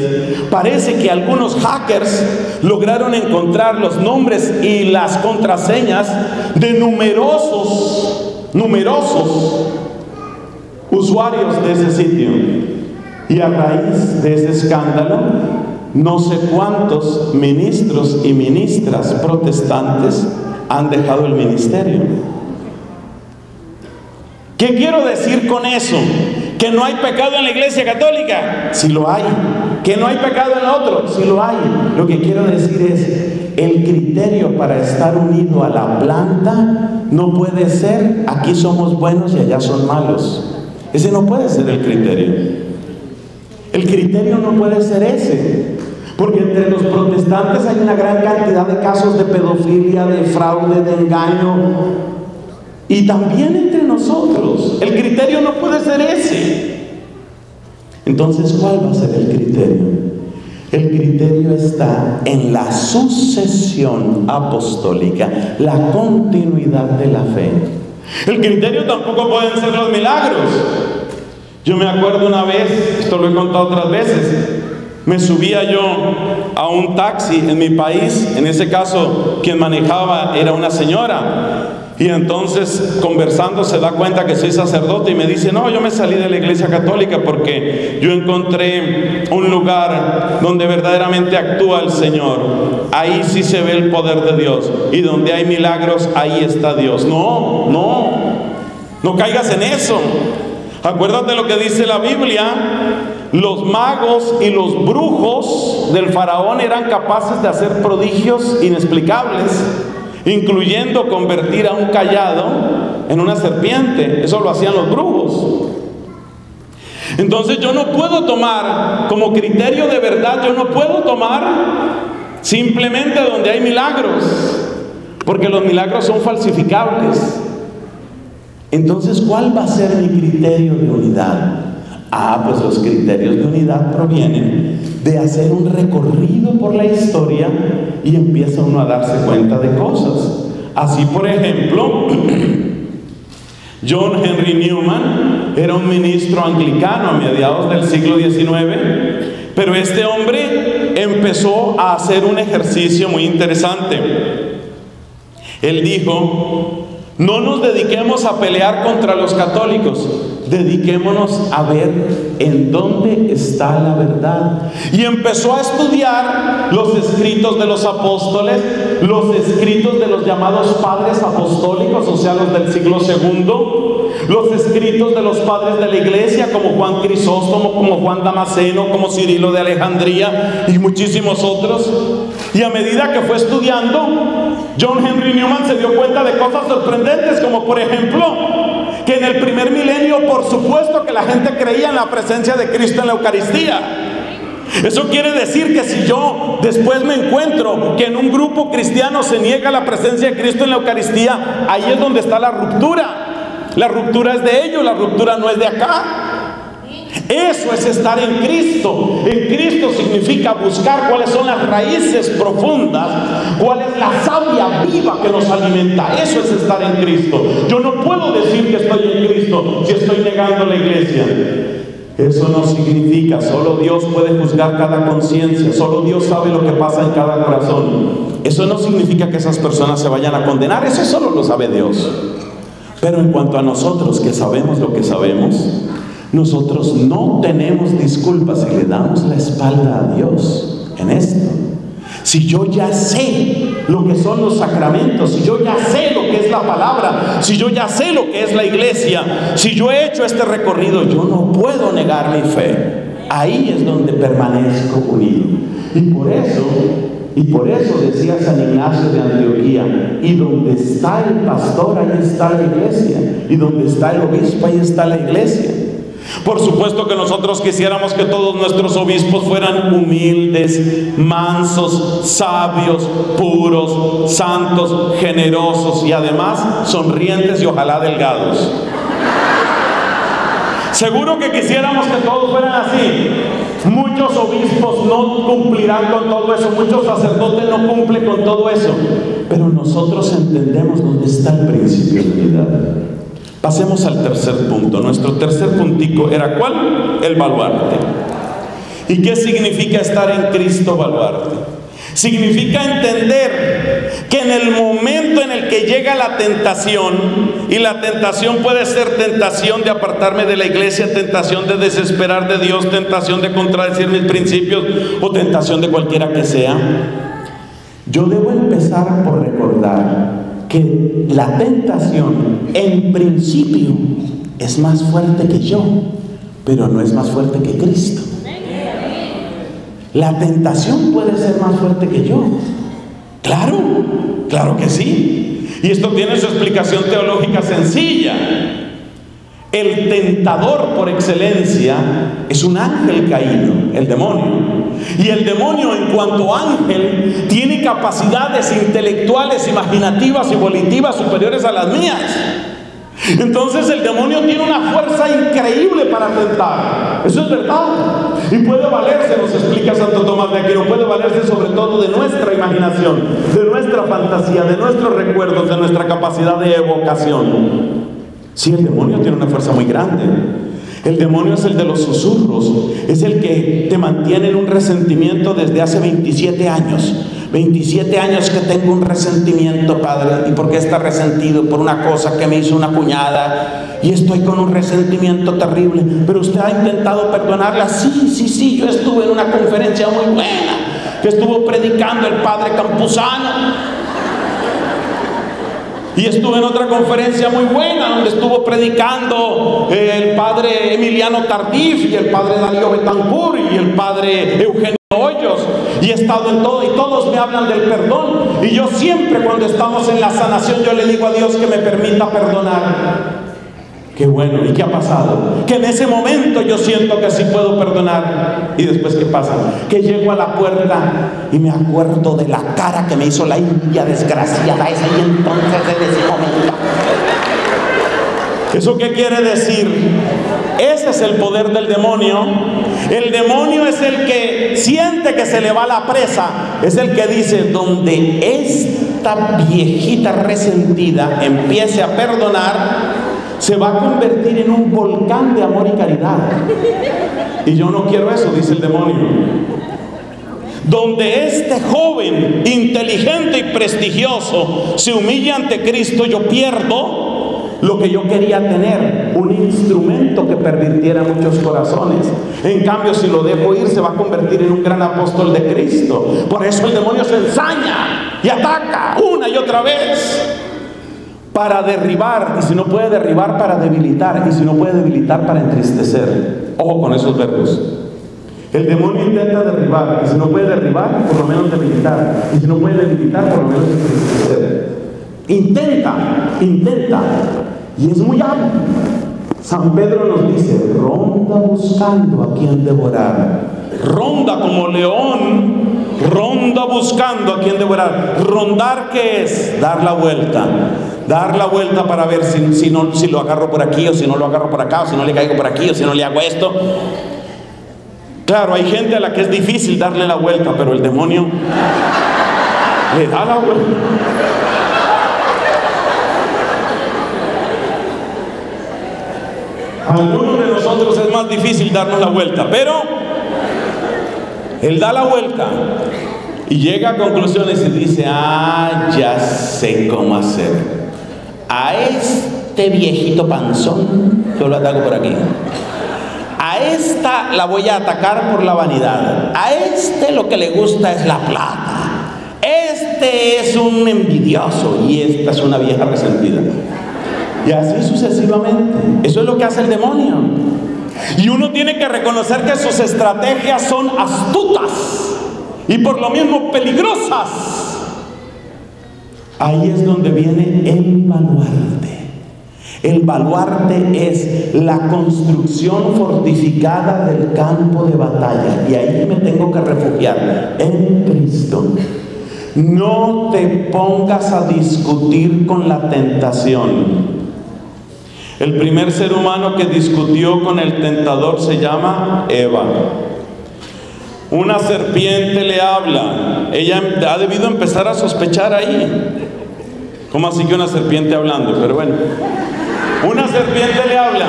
parece que algunos hackers lograron encontrar los nombres y las contraseñas de numerosos, numerosos usuarios de ese sitio. Y a raíz de ese escándalo, no sé cuántos ministros y ministras protestantes han dejado el ministerio. ¿Qué quiero decir con eso? Que no hay pecado en la iglesia católica, si lo hay. Que no hay pecado en otro, si lo hay. Lo que quiero decir es, el criterio para estar unido a la planta no puede ser, aquí somos buenos y allá son malos. Ese no puede ser el criterio. El criterio no puede ser ese. Porque entre los protestantes hay una gran cantidad de casos de pedofilia, de fraude, de engaño, y también entre nosotros. El criterio no puede ser ese. Entonces, ¿cuál va a ser el criterio? El criterio está en la sucesión apostólica, la continuidad de la fe. El criterio tampoco pueden ser los milagros. Yo me acuerdo una vez, esto lo he contado otras veces, me subía yo a un taxi en mi país, en ese caso quien manejaba era una señora, y entonces conversando se da cuenta que soy sacerdote y me dice, no, yo me salí de la iglesia católica porque yo encontré un lugar donde verdaderamente actúa el Señor. Ahí sí se ve el poder de Dios. Y donde hay milagros, ahí está Dios. No, no, no caigas en eso. Acuérdate lo que dice la Biblia. Los magos y los brujos del faraón eran capaces de hacer prodigios inexplicables incluyendo convertir a un callado en una serpiente. Eso lo hacían los brujos. Entonces yo no puedo tomar como criterio de verdad, yo no puedo tomar simplemente donde hay milagros, porque los milagros son falsificables. Entonces, ¿cuál va a ser mi criterio de unidad? Ah, pues los criterios de unidad provienen de hacer un recorrido por la historia y empieza uno a darse cuenta de cosas. Así, por ejemplo, John Henry Newman era un ministro anglicano a mediados del siglo XIX, pero este hombre empezó a hacer un ejercicio muy interesante. Él dijo, no nos dediquemos a pelear contra los católicos, dediquémonos a ver en dónde está la verdad. Y empezó a estudiar los escritos de los apóstoles, los escritos de los llamados padres apostólicos, o sea, los del siglo segundo, los escritos de los padres de la iglesia, como Juan Crisóstomo, como Juan Damasceno, como Cirilo de Alejandría y muchísimos otros. Y a medida que fue estudiando, John Henry Newman se dio cuenta de cosas sorprendentes, como por ejemplo, que en el primer milenio, por supuesto que la gente creía en la presencia de Cristo en la Eucaristía. Eso quiere decir que si yo después me encuentro que en un grupo cristiano se niega la presencia de Cristo en la Eucaristía, ahí es donde está la ruptura. La ruptura es de ellos, la ruptura no es de acá. Eso es estar en Cristo. En Cristo significa buscar cuáles son las raíces profundas, cuál es la savia viva que nos alimenta. Eso es estar en Cristo. Yo no puedo decir que estoy en Cristo si estoy negando la iglesia. Eso no significa, solo Dios puede juzgar cada conciencia, solo Dios sabe lo que pasa en cada corazón. Eso no significa que esas personas se vayan a condenar, eso solo lo sabe Dios. Pero en cuanto a nosotros que sabemos lo que sabemos, nosotros no tenemos disculpas si le damos la espalda a Dios en esto. Si yo ya sé lo que son los sacramentos, si yo ya sé lo que es la palabra, si yo ya sé lo que es la iglesia, si yo he hecho este recorrido, yo no puedo negar mi fe. Ahí es donde permanezco unido. Y por eso, y por eso decía San Ignacio de Antioquía, y donde está el pastor, ahí está la iglesia, y donde está el obispo, ahí está la iglesia. Por supuesto que nosotros quisiéramos que todos nuestros obispos fueran humildes, mansos, sabios, puros, santos, generosos y además sonrientes y ojalá delgados. Seguro que quisiéramos que todos fueran así. Muchos obispos no cumplirán con todo eso, muchos sacerdotes no cumplen con todo eso. Pero nosotros entendemos dónde está el principio de unidad. Pasemos al tercer punto. Nuestro tercer puntico era ¿cuál? El baluarte. ¿Y qué significa estar en Cristo baluarte? Significa entender que en el momento en el que llega la tentación, y la tentación puede ser tentación de apartarme de la iglesia, tentación de desesperar de Dios, tentación de contradecir mis principios o tentación de cualquiera que sea, yo debo empezar por recordar que la tentación en principio es más fuerte que yo, pero no es más fuerte que Cristo. La tentación puede ser más fuerte que yo. Claro, claro que sí. Y esto tiene su explicación teológica sencilla. El tentador por excelencia es un ángel caído, el demonio. Y el demonio en cuanto ángel tiene capacidades intelectuales, imaginativas y volitivas superiores a las mías. Entonces el demonio tiene una fuerza increíble para tentar. Eso es verdad. Y puede valerse, nos explica Santo Tomás de Aquino, puede valerse sobre todo de nuestra imaginación, de nuestra fantasía, de nuestros recuerdos, de nuestra capacidad de evocación. Sí, el demonio tiene una fuerza muy grande. El demonio es el de los susurros, es el que te mantiene en un resentimiento desde hace 27 años. 27 años que tengo un resentimiento, Padre. ¿Y por qué está resentido? Por una cosa que me hizo una cuñada. Y estoy con un resentimiento terrible. Pero usted ha intentado perdonarla. Sí, sí, sí. Yo estuve en una conferencia muy buena. Que estuvo predicando el Padre Campuzano. Y estuve en otra conferencia muy buena donde estuvo predicando el padre Emiliano Tardif y el padre Darío Betancourt y el padre Eugenio Hoyos y he estado en todo y todos me hablan del perdón y yo siempre cuando estamos en la sanación yo le digo a Dios que me permita perdonar. Qué bueno, ¿y qué ha pasado? Que en ese momento yo siento que sí puedo perdonar. ¿Y después qué pasa? Que llego a la puerta y me acuerdo de la cara que me hizo la india desgraciada esa entonces en ese momento. ¿Eso qué quiere decir? Ese es el poder del demonio. El demonio es el que siente que se le va la presa. Es el que dice, donde esta viejita resentida empiece a perdonar, se va a convertir en un volcán de amor y caridad. Y yo no quiero eso, dice el demonio. Donde este joven inteligente y prestigioso se humilla ante Cristo, yo pierdo lo que yo quería tener, un instrumento que pervirtiera muchos corazones. En cambio, si lo dejo ir, se va a convertir en un gran apóstol de Cristo. Por eso el demonio se ensaña y ataca una y otra vez para derribar, y si no puede derribar, para debilitar, y si no puede debilitar, para entristecer. Ojo con esos verbos. El demonio intenta derribar, y si no puede derribar, por lo menos debilitar, y si no puede debilitar, por lo menos entristecer. Intenta, intenta, y es muy hábil. San Pedro nos dice, ronda buscando a quien devorar. Ronda como león, ronda buscando a quien devorar. Rondar, ¿qué es? Dar la vuelta. Dar la vuelta para ver si, si, no, si lo agarro por aquí o si no lo agarro por acá o si no le caigo por aquí o si no le hago esto. Claro, hay gente a la que es difícil darle la vuelta, pero el demonio le da la vuelta. Algunos de nosotros es más difícil darnos la vuelta, pero Él da la vuelta y llega a conclusiones y dice, ah, ya sé cómo hacer. A este viejito panzón, yo lo ataco por aquí. A esta la voy a atacar por la vanidad. A este lo que le gusta es la plata. Este es un envidioso y esta es una vieja resentida. Y así sucesivamente. Eso es lo que hace el demonio. Y uno tiene que reconocer que sus estrategias son astutas y por lo mismo peligrosas. Ahí es donde viene el baluarte. El baluarte es la construcción fortificada del campo de batalla. Y ahí me tengo que refugiar en Cristo. No te pongas a discutir con la tentación. El primer ser humano que discutió con el tentador se llama Eva. Una serpiente le habla. Ella ha debido empezar a sospechar ahí. ¿Cómo así que una serpiente hablando? Pero bueno, una serpiente le habla.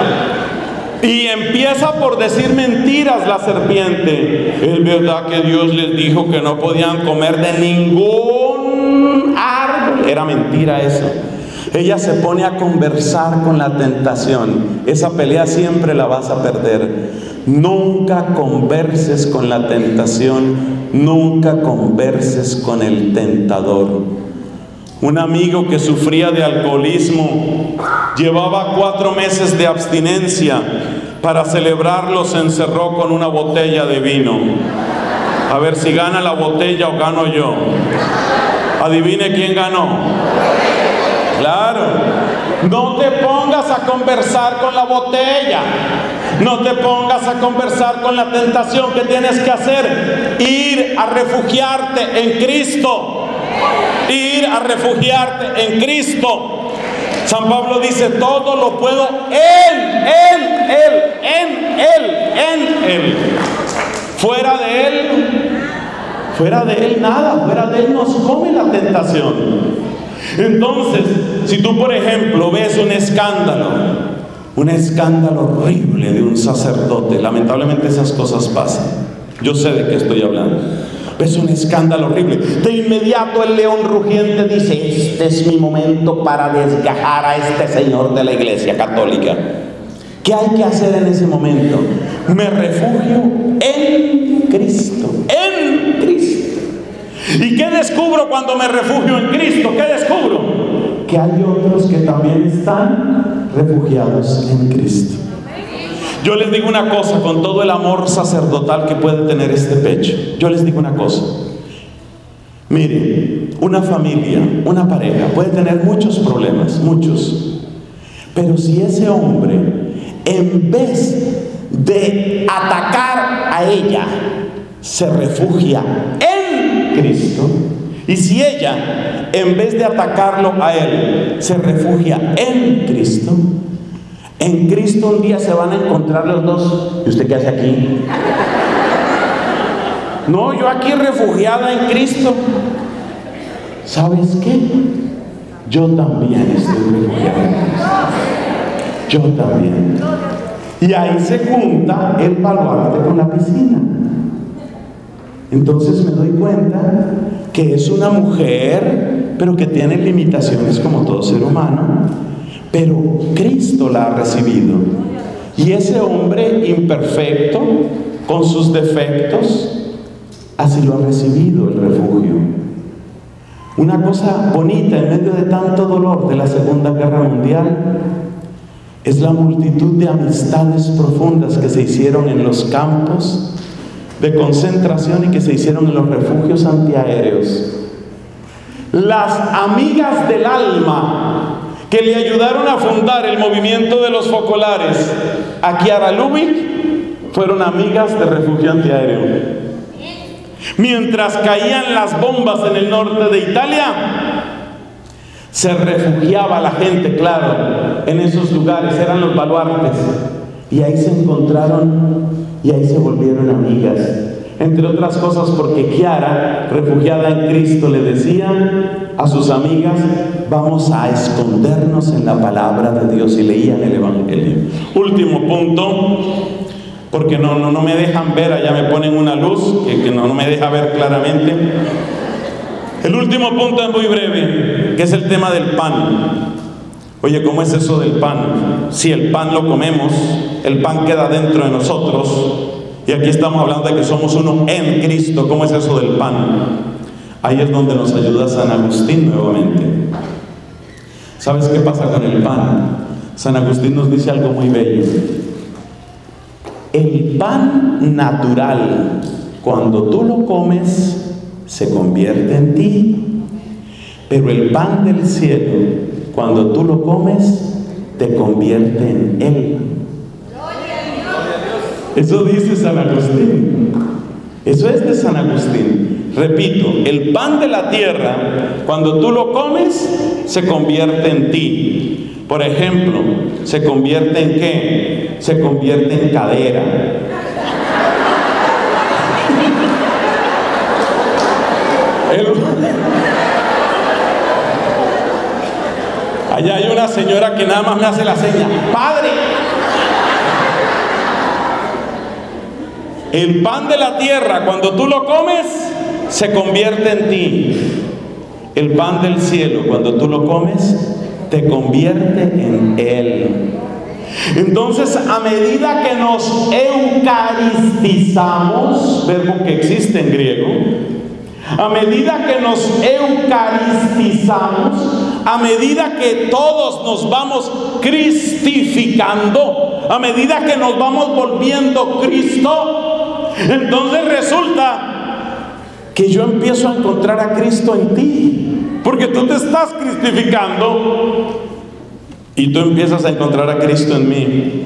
Y empieza por decir mentiras la serpiente. Es verdad que Dios les dijo que no podían comer de ningún árbol. Era mentira eso. Ella se pone a conversar con la tentación. Esa pelea siempre la vas a perder. Nunca converses con la tentación. Nunca converses con el tentador. Un amigo que sufría de alcoholismo llevaba cuatro meses de abstinencia. Para celebrarlo se encerró con una botella de vino. A ver si gana la botella o gano yo. Adivine quién ganó. Claro. No te pongas a conversar con la botella. No te pongas a conversar con la tentación que tienes que hacer. Ir a refugiarte en Cristo ir a refugiarte en Cristo. San Pablo dice, todo lo puedo en Él, Él, en Él, en Él. Fuera de Él, fuera de Él nada, fuera de Él nos come la tentación. Entonces, si tú por ejemplo ves un escándalo, un escándalo horrible de un sacerdote, lamentablemente esas cosas pasan. Yo sé de qué estoy hablando. Es un escándalo horrible. De inmediato el león rugiente dice, este es mi momento para desgajar a este señor de la iglesia católica. ¿Qué hay que hacer en ese momento? Me refugio en Cristo, en Cristo. ¿Y qué descubro cuando me refugio en Cristo? ¿Qué descubro? Que hay otros que también están refugiados en Cristo. Yo les digo una cosa con todo el amor sacerdotal que puede tener este pecho. Yo les digo una cosa. Mire, una familia, una pareja puede tener muchos problemas, muchos. Pero si ese hombre, en vez de atacar a ella, se refugia en Cristo, y si ella, en vez de atacarlo a él, se refugia en Cristo, en Cristo un día se van a encontrar los dos. ¿Y usted qué hace aquí? No, yo aquí refugiada en Cristo. ¿Sabes qué? Yo también estoy refugiada en Cristo. Yo también. Y ahí se junta el baluarte con la piscina. Entonces me doy cuenta que es una mujer, pero que tiene limitaciones como todo ser humano pero Cristo la ha recibido. Y ese hombre imperfecto, con sus defectos, así lo ha recibido el refugio. Una cosa bonita en medio de tanto dolor de la Segunda Guerra Mundial es la multitud de amistades profundas que se hicieron en los campos de concentración y que se hicieron en los refugios antiaéreos. Las amigas del alma que le ayudaron a fundar el movimiento de los focolares a Lubik fueron amigas de refugio antiaéreo. Mientras caían las bombas en el norte de Italia, se refugiaba la gente, claro, en esos lugares, eran los baluartes. Y ahí se encontraron y ahí se volvieron amigas. Entre otras cosas porque Kiara, refugiada en Cristo, le decía a sus amigas, vamos a escondernos en la palabra de Dios y leían el Evangelio. Último punto, porque no, no, no me dejan ver, allá me ponen una luz que, no, no me deja ver claramente. El último punto es muy breve, que es el tema del pan. Oye, ¿cómo es eso del pan? Si el pan lo comemos, el pan queda dentro de nosotros, y aquí estamos hablando de que somos uno en Cristo. ¿Cómo es eso del pan? Ahí es donde nos ayuda San Agustín nuevamente. ¿Sabes qué pasa con el pan? San Agustín nos dice algo muy bello. El pan natural, cuando tú lo comes, se convierte en ti. Pero el pan del cielo, cuando tú lo comes, te convierte en Él. Eso dice San Agustín. Eso es de San Agustín. Repito, el pan de la tierra, cuando tú lo comes, se convierte en ti. Por ejemplo, se convierte en qué? Se convierte en cadera. Allá hay una señora que nada más me hace la seña, Padre. El pan de la tierra, cuando tú lo comes, se convierte en ti. El pan del cielo, cuando tú lo comes, te convierte en Él. Entonces, a medida que nos eucaristizamos, verbo que existe en griego, a medida que nos eucaristizamos, a medida que todos nos vamos cristificando, a medida que nos vamos volviendo Cristo, entonces resulta que yo empiezo a encontrar a Cristo en ti, porque tú te estás cristificando y tú empiezas a encontrar a Cristo en mí.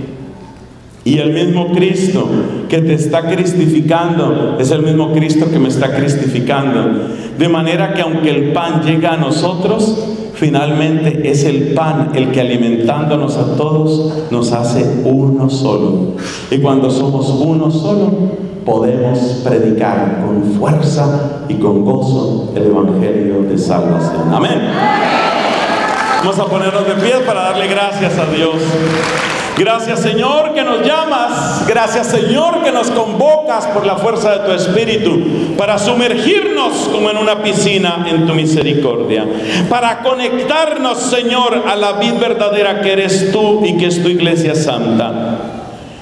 Y el mismo Cristo que te está cristificando es el mismo Cristo que me está cristificando. De manera que aunque el pan llega a nosotros, finalmente es el pan el que alimentándonos a todos nos hace uno solo. Y cuando somos uno solo, podemos predicar con fuerza y con gozo el Evangelio de salvación. Amén. Vamos a ponernos de pie para darle gracias a Dios. Gracias Señor que nos llamas. Gracias Señor que nos convocas por la fuerza de tu Espíritu para sumergirnos como en una piscina en tu misericordia. Para conectarnos Señor a la vida verdadera que eres tú y que es tu iglesia santa.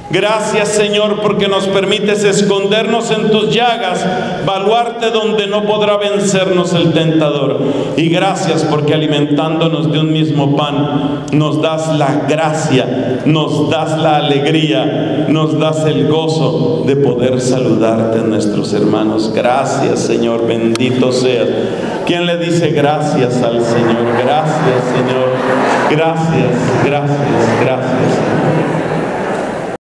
Gracias Señor porque nos permites escondernos en tus llagas, valuarte donde no podrá vencernos el tentador. Y gracias porque alimentándonos de un mismo pan, nos das la gracia, nos das la alegría, nos das el gozo de poder saludarte a nuestros hermanos. Gracias Señor, bendito seas. ¿Quién le dice gracias al Señor? Gracias Señor. Gracias, gracias, gracias.